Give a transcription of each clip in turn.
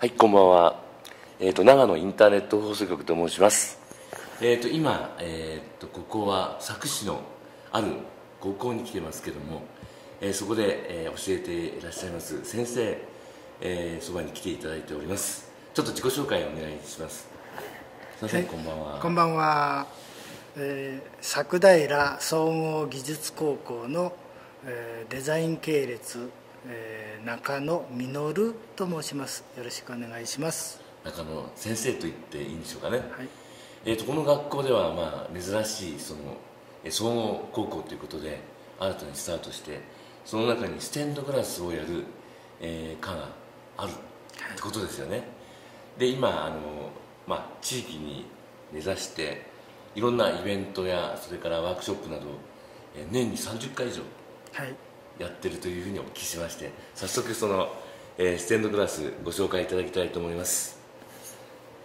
はい、こんばんは。えっ、と、長野インターネット放送局と申します。えっ、と、今、えっ、と、ここは佐久市のある高校に来てますけども、えーそこで、えー教えていらっしゃいます先生、えーそばに来ていただいております。ちょっと自己紹介をお願いします。すいません、こんばんは。こんばんは、えー、佐久平総合技術高校の、えーデザイン系列、えー中野実と申します。よろしくお願いします。中野先生と言っていいんでしょうかね。はい。えー、とこの学校では、まあ、珍しいそのえー総合高校ということで新たにスタートしてその中にステンドグラスをやる、えー科があるってことですよね、で今あの、まあ、地域に根ざしていろんなイベントやそれからワークショップなど、えー年に30回以上はいやってるというふうにお聞きしまして早速その、えーステンドグラスご紹介いただきたいと思います。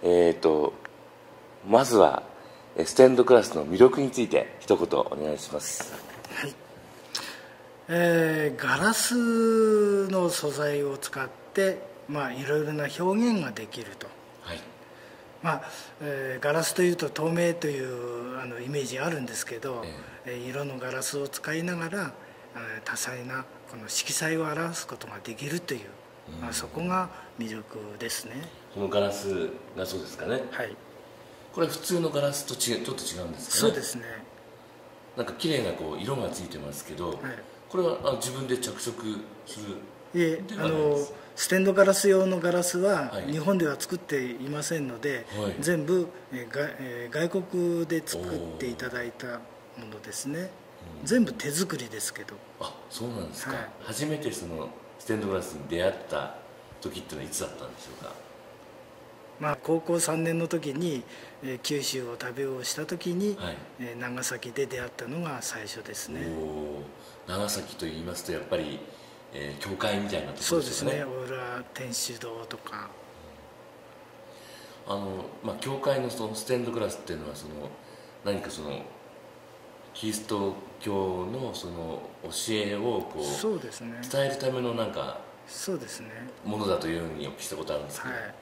えっ、とまずはえーステンドグラスの魅力について一言お願いします。はい。えーガラスの素材を使ってまあいろいろな表現ができると。はい。まあえーガラスというと透明というあのイメージあるんですけど、ええ。ー色のガラスを使いながらえー多彩なこの色彩を表すことができるという、まあ、そこが魅力ですね。このガラスがそうですかね。はい。これ普通のガラスと違うちょっと違うんですかね。そうですね。なんか綺麗なこう色がついてますけど、はい。これはあ自分で着色するでであのステンドガラス用のガラスははい。日本では作っていませんので、はい。全部、えーがえー外国で作っていただいたものですね全部手作りですけど。あそうなんですか、はい。初めてそのステンドグラスに出会った時っていうのはいつだったんでしょうか？まあ、高校3年の時に、えー九州を旅をした時に、はい。えー長崎で出会ったのが最初ですね。おー。長崎と言いますとやっぱり、えー教会みたいなとこそうですすろでよね。ね大浦天主堂とか。あの、まあ、教会のそのステンドグラスっていうのはその何かそのキリスト教のその教えをこうそうですね。伝えるためのなんかそうですね。ものだというふうにお聞きしたことあるんですけど、はい。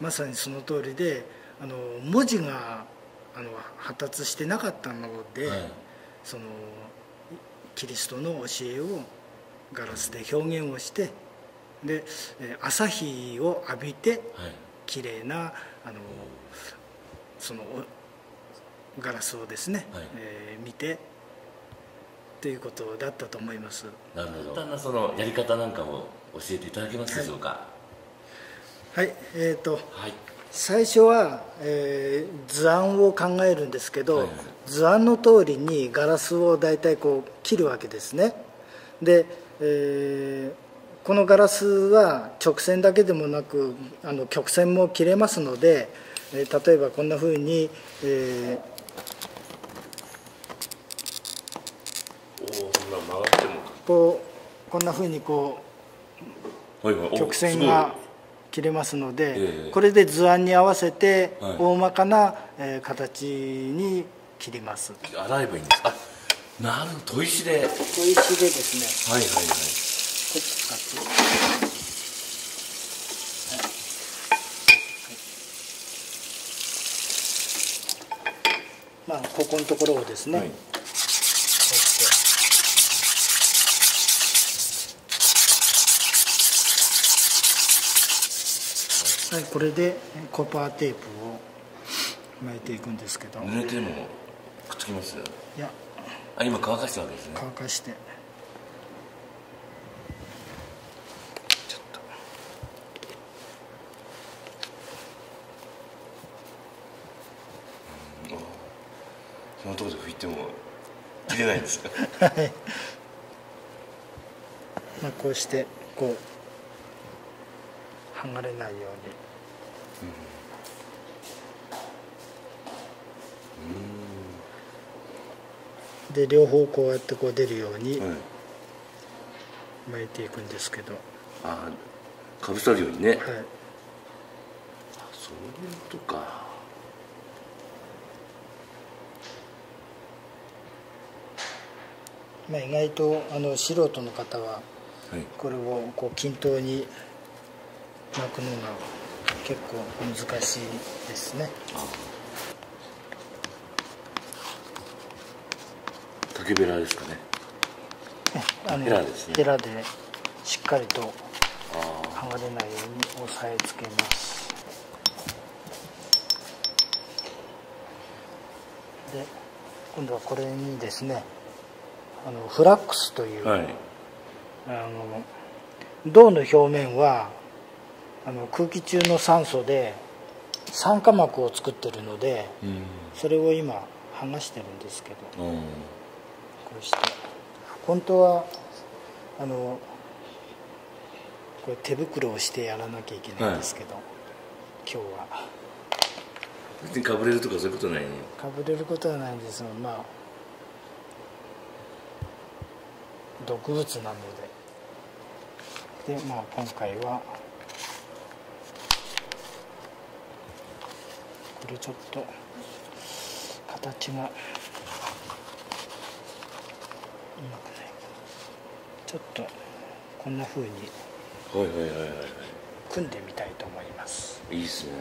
まさにその通りであの文字があの発達してなかったので、はい。そのキリストの教えをガラスで表現をしてでえー朝日を浴びてはい。綺麗なあのそのおガラスをですね、はい。えー見てということだったと思います。なるほど。簡単なそのやり方なんかを教えていただけますでしょうか？はいえー、とはい、最初は、えー図案を考えるんですけど、はいはい。図案の通りにガラスを大体こう切るわけですね。で、えーこのガラスは直線だけでもなくあの曲線も切れますので、えー例えばこんな風に、えおおそんな曲がってもーこうこんな風にこはいはい。うお曲線が切れますので、ええ。これで図案に合わせてはい。大まかな、えー形に切ります。洗えばいいんです。かあなる砥石で。はいはい砥石でですね。はいこっち使って。まあここのところをですね、はいこうしてはい、これでコパーテープを巻いていくんですけど。濡れてもくっつきますいや。あ今乾かしたわけですね。乾かして。ちょっと。そのところで拭いても切れないんですか？はい。まあこうしてこう剥がれないようにで両方こうやってこう出るようにはい。巻いていくんですけど、ああかぶさるようにね、はい、そういうことか。まあ、意外とあの素人の方ははい。これをこう均等に巻くのが結構難しいですね。竹べらですかね。あのヘラですね。ヘラでしっかりとあ剥がれないように押さえつけます。で今度はこれにですねあのフラックスという、あはい。あの銅の表面はあの空気中の酸素で酸化膜を作ってるのでうん。それを今剥がしてるんですけど。うん。こうして。本当はあのこれ手袋をしてやらなきゃいけないんですけど、今日は。別にかぶれるとかそういうことないね。かぶれることはないんですがまあ毒物なので。でまあ今回はれちょっと形がうまくないちょっとこんな風にはいはいはいはいは組んでみたいと思います。いいいっすね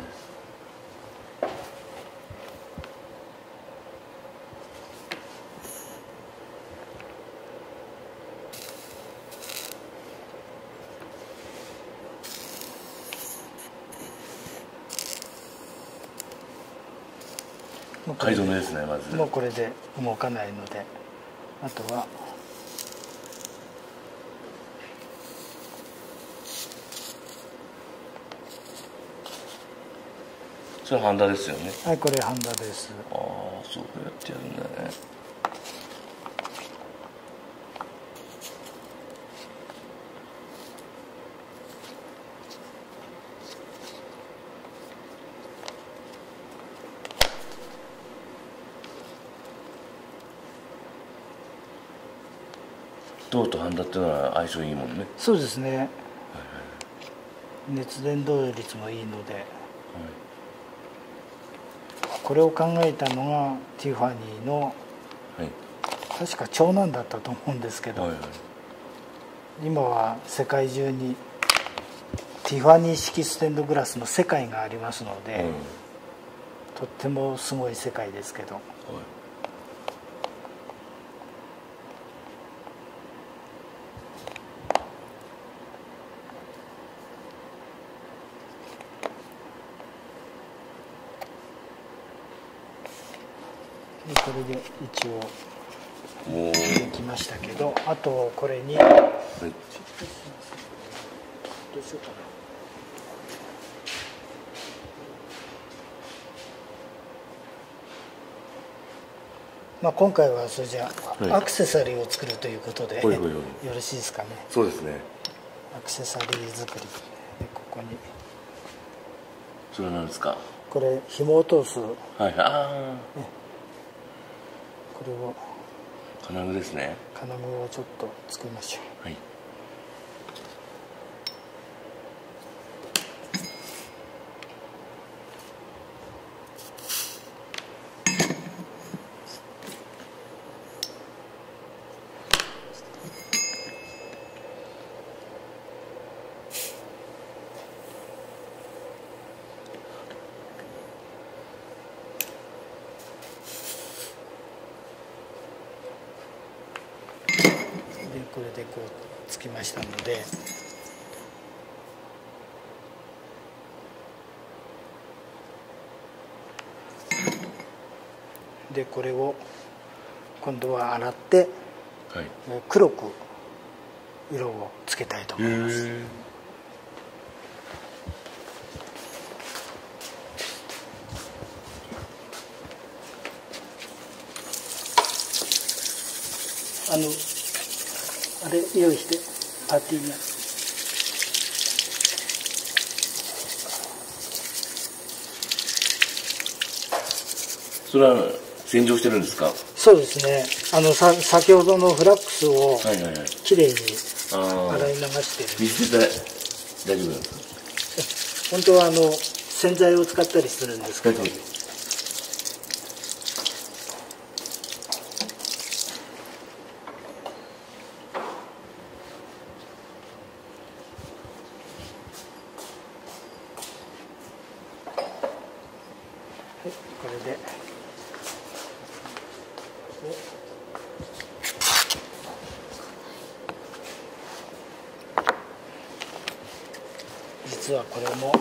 もうこれで買い初めですねまず。もうこれで動かないので。あとは。それハンダですよね。はいこれハンダです。ああそうやってやるんだね銅とハンダっていうのは相性いいもんね。そうですね。熱伝導率もいいので。これを考えたのがティファニーのはい。確か長男だったと思うんですけど、はいはい。今は世界中にティファニー式ステンドグラスの世界がありますので、はいとってもすごい世界ですけど。はいこれで一応できましたけどあとこれにどはい、うしようかな。まあ、今回はそれじゃアクセサリーを作るということで、ほいよろしいですかね。そうですね。アクセサリー作りでここに。それは何ですか？これ紐を通す。こはい。あれをあ金具ですね。金具をちょっと作りましょうこれでこうつきましたので。でこれを今度は洗ってはい。え黒く色をつけたいとへ思います。え。あのあれ用意してパティがそれは洗浄してるんですか？はそうですね。あのさ先ほどのフラックスをいはいはい。きれいに洗い流して。る水で大丈夫なんですか？本当はあの洗剤を使ったりするんですけど、はいこれで実はこれも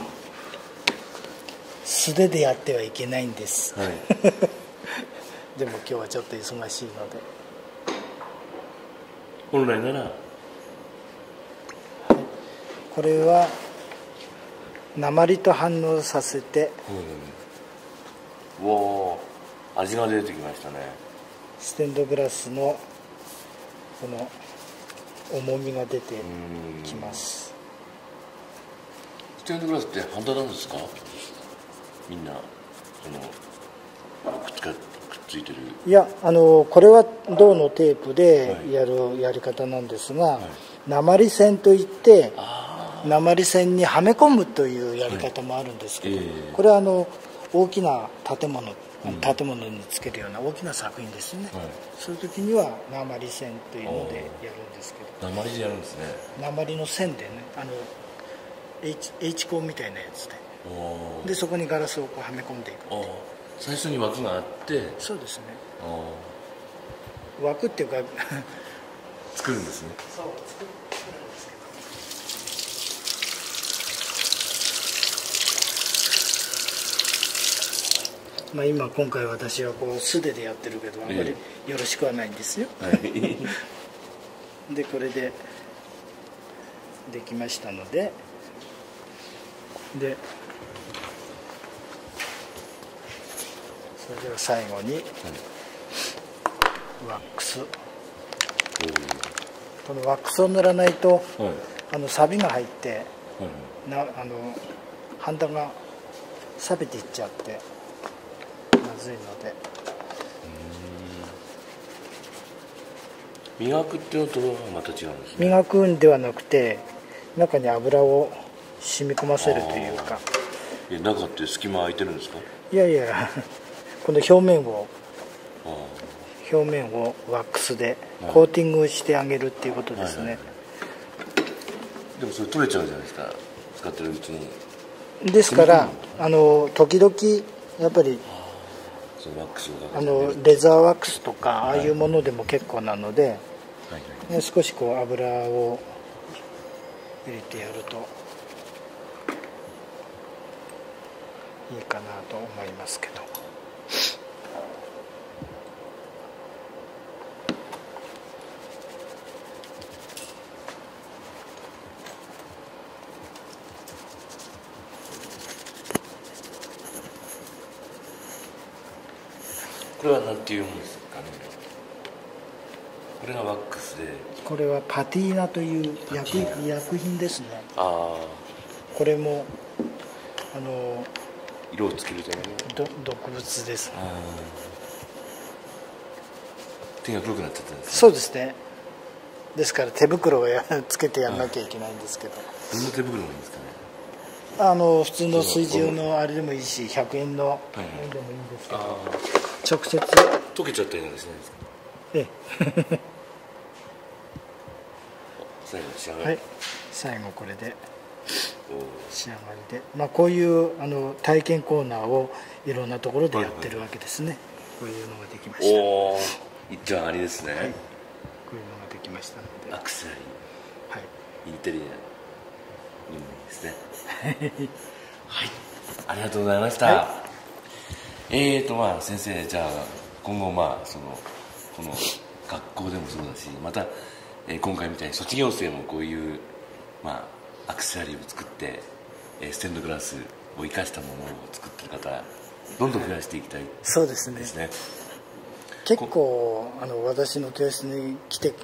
素手でやってはいけないんです、はい。でも今日はちょっと忙しいので。本来なら。これは鉛と反応させてうん。うおー味が出てきましたね。ステンドグラスのこの重みが出てうんきます。ステンドグラスってハンダなんですか？みんなそのくっつかくっついてる。いやあのこれは銅のテープではい。やるやり方なんですが、い。鉛線といってあ鉛線にはめ込むというやり方もあるんですけど、はい。ええ。これはあの大きな建物うん建物につけるような大きな作品ですね、はい。そういう時には鉛線というのでやるんですけど。あ鉛でやるんですね。鉛の線でねあの H, H コーみたいなやつで。でそこにガラスをこうはめ込んでいく最初に枠があって。そうですね。あ枠っていうかー作るんですね。そう作るんですけど。まあ今今回私はこう素手でやってるけどあんまりよろしくはないんですよ。はい。でこれでできましたのででそれでは最後にワックス。このワックスを塗らないとはい。あの錆が入ってはいなあのハンダが錆びていっちゃってまずいので。磨くっていうのとはまた違うんですね。磨くんではなくて中に油を染み込ませるというか。え中って隙間空いてるんですか？いやいや この表面をあ表面をワックスではい。コーティングしてあげるっていうことですね。はいはいあでもそれ取れちゃうじゃないですか使ってるうちに。ですからあの時々やっぱりあのレザーワックスとかああいうものでも結構なので、はい。ね少しこう油を入れてやるといいかなと思いますけど。これは何ていうんですかね？これがワックスで。これはパティーナという薬薬品ですね。あこれもあのあ色をつけるためのど毒物です手が黒くなっちゃったんですそうですね。ですから手袋をやつけてやんなきゃいけないんですけど。どんな手袋がいいんですかね。あの普通の水中のあれでもいいし100円の。でもいいんですけど、ああ直接。溶けちゃったりなんかしないですか？え 最後に仕上えはい。最後これで。お仕上がりで、まあ、こういうあの体験コーナーをいろんなところでやってるわけですね、こういうのができました。こおお一丁上がりですね、ういうのができましたので、はアクセサリい、ーインテリアにもいいですね。はい。ありがとうございました、はえーとまあ先生じゃあ今後まあそのこの学校でもそうだしまた、えー今回みたいに卒業生もこういうまあアクセサリーを作って、えーステンドグラスを生かしたものを作ってる方どんどん増やしていきたいそうですね。結構あの私の教室に来て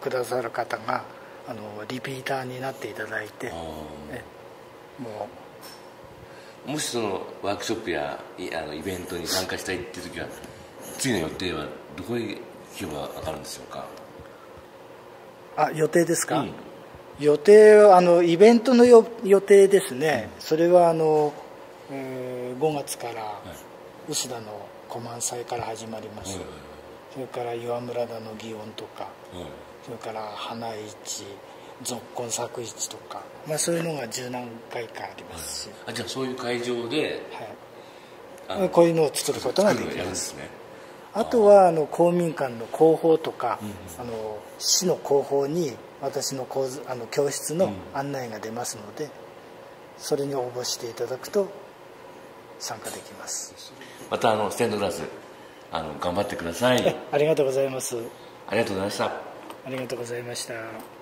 くださる方があのリピーターになっていただいてもー。もしそのワークショップやいあのイベントに参加したいっていう時は次の予定はどこへ行けば分かるんでしょうか？うあ予定ですか、うん予定はあのイベントのよ予定ですね、それはあの、えー5月から臼田の湖満祭から始まります、はいそれから岩村田の祇園とかはい。はいそれから花市ぞっこん作市とか、まあ、そういうのが十何回かありますし、あじゃあそういう会場ではい、あこういうのを作ることができまですあとはあの公民館の広報とか、あの市の広報に私の講座あの教室の案内が出ますので、それに応募していただくと参加できます。またあのステンドグラスあの頑張ってください。ありがとうございます。ありがとうございました。ありがとうございました